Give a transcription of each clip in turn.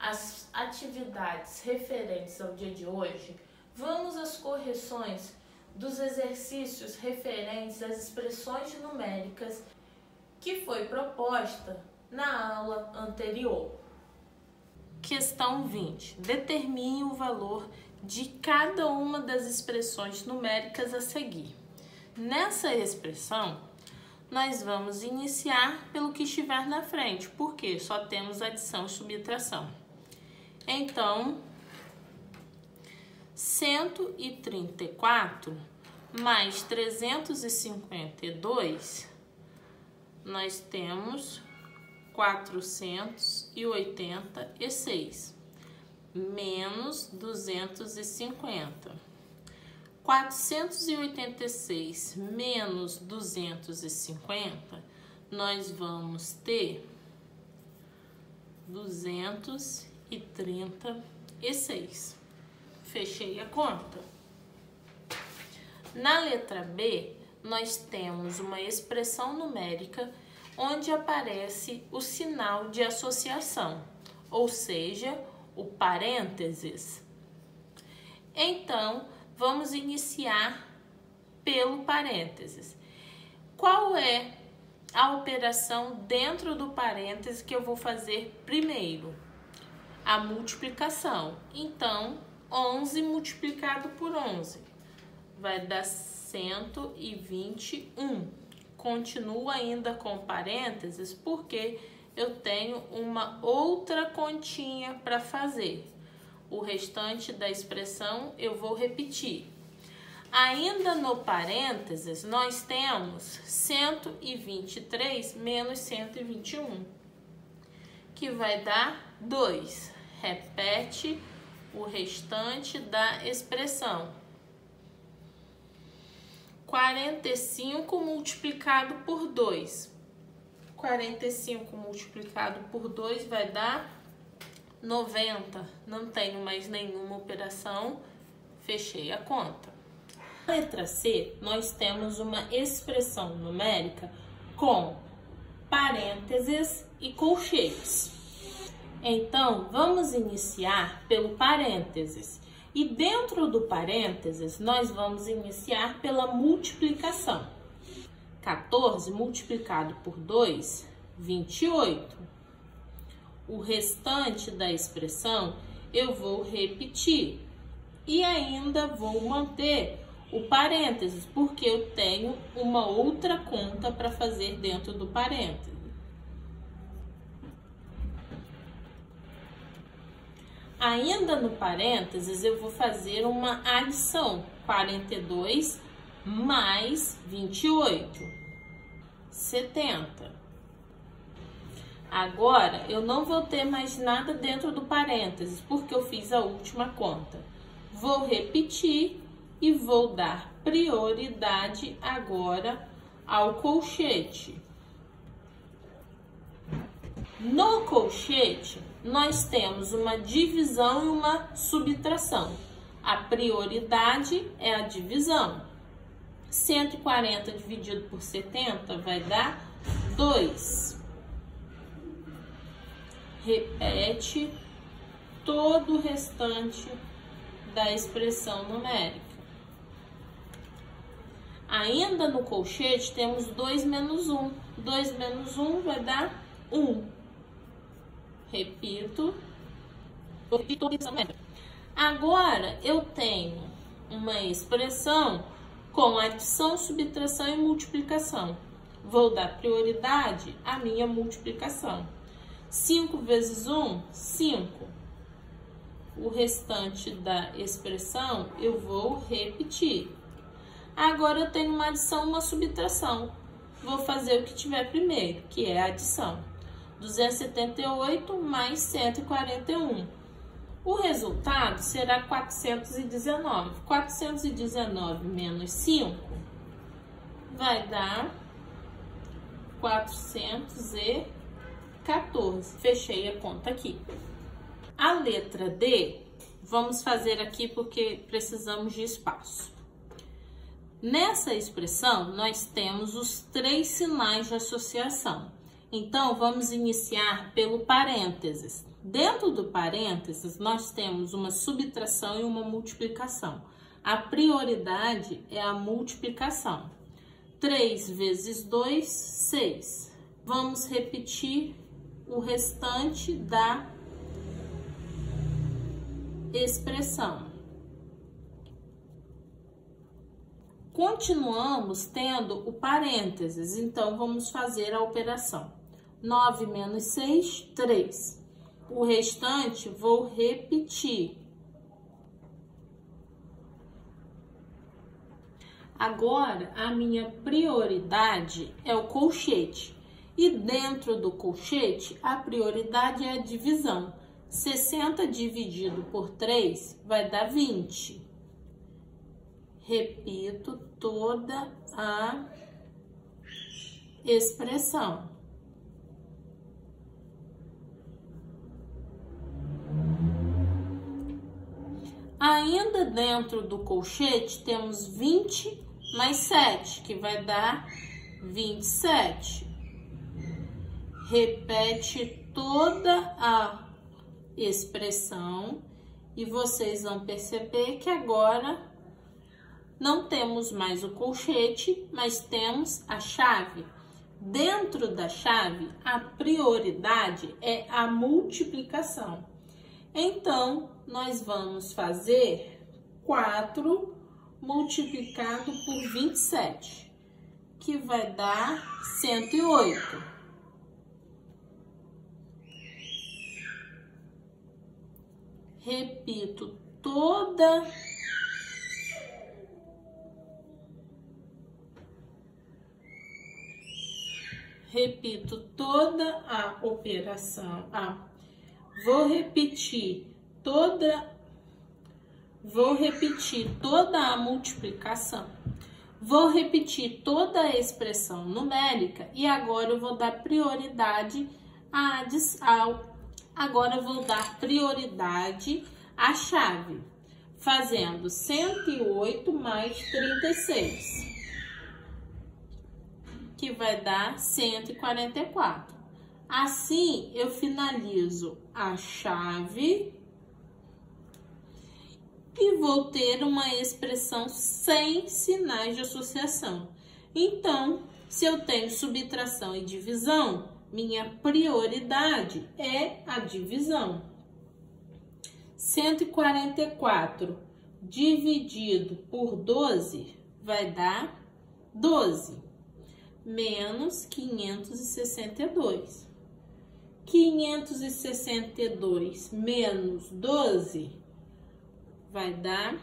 as atividades referentes ao dia de hoje, vamos às correções dos exercícios referentes às expressões numéricas que foi proposta na aula anterior. Questão 20. Determine o valor de cada uma das expressões numéricas a seguir. Nessa expressão, nós vamos iniciar pelo que estiver na frente, porque só temos adição e subtração. Então, 134 mais 352, nós temos 486 menos 250. 486 menos 250, nós vamos ter 236. Fechei a conta. Na letra B, nós temos uma expressão numérica onde aparece o sinal de associação, ou seja, o parênteses. Então, vamos iniciar pelo parênteses. Qual é a operação dentro do parênteses que eu vou fazer primeiro? A multiplicação. Então, 11 multiplicado por 11 vai dar 121. Continuo ainda com parênteses porque eu tenho uma outra continha para fazer. O restante da expressão eu vou repetir. Ainda no parênteses, nós temos 123 menos 121, que vai dar 2. Repete o restante da expressão. 45 multiplicado por 2. 45 multiplicado por 2 vai dar 90. Não tenho mais nenhuma operação, fechei a conta. Na letra C, nós temos uma expressão numérica com parênteses e colchetes. Então, vamos iniciar pelo parênteses. E dentro do parênteses, nós vamos iniciar pela multiplicação. 14 multiplicado por 2, 28. O restante da expressão eu vou repetir. E ainda vou manter o parênteses, porque eu tenho uma outra conta para fazer dentro do parênteses. Ainda no parênteses, eu vou fazer uma adição. 42 mais 28, 70. Agora, eu não vou ter mais nada dentro do parênteses, porque eu fiz a última conta. Vou repetir e vou dar prioridade agora ao colchete. No colchete, nós temos uma divisão e uma subtração. A prioridade é a divisão. 140 dividido por 70 vai dar 2. Repete todo o restante da expressão numérica. Ainda no colchete temos 2 menos 1. Um. 2 menos 1 um vai dar 1. Um. Repito. Agora eu tenho uma expressão com adição, subtração e multiplicação. Vou dar prioridade à minha multiplicação. 5 vezes 1, 5. O restante da expressão eu vou repetir. Agora eu tenho uma adição uma subtração. Vou fazer o que tiver primeiro, que é a adição. 278 mais 141. O resultado será 419. 419 menos 5 vai dar 414. Fechei a conta aqui. A letra D, vamos fazer aqui porque precisamos de espaço. Nessa expressão, nós temos os três sinais de associação. Então, vamos iniciar pelo parênteses. Dentro do parênteses, nós temos uma subtração e uma multiplicação. A prioridade é a multiplicação. 3 vezes 2, 6. Vamos repetir o restante da expressão. Continuamos tendo o parênteses, então vamos fazer a operação. 9 menos 6, 3. O restante vou repetir. Agora, a minha prioridade é o colchete. E dentro do colchete, a prioridade é a divisão. 60 dividido por 3 vai dar 20. Repito toda a expressão. Ainda dentro do colchete temos 20 mais 7, que vai dar 27. Repete toda a expressão e vocês vão perceber que agora não temos mais o colchete, mas temos a chave. Dentro da chave, a prioridade é a multiplicação. Então, nós vamos fazer 4 multiplicado por 27, que vai dar 108. Repito toda repito toda a operação. Ah, vou repetir toda vou repetir toda a multiplicação. Vou repetir toda a expressão numérica e agora eu vou dar prioridade a ao agora eu vou dar prioridade à chave, fazendo 108 mais 36, que vai dar 144. Assim, eu finalizo a chave e vou ter uma expressão sem sinais de associação. Então, se eu tenho subtração e divisão, minha prioridade é a divisão. 144 dividido por 12 vai dar 12, menos 562. 562 menos 12 vai dar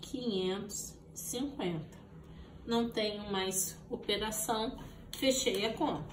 550. Não tenho mais operação, fechei a conta.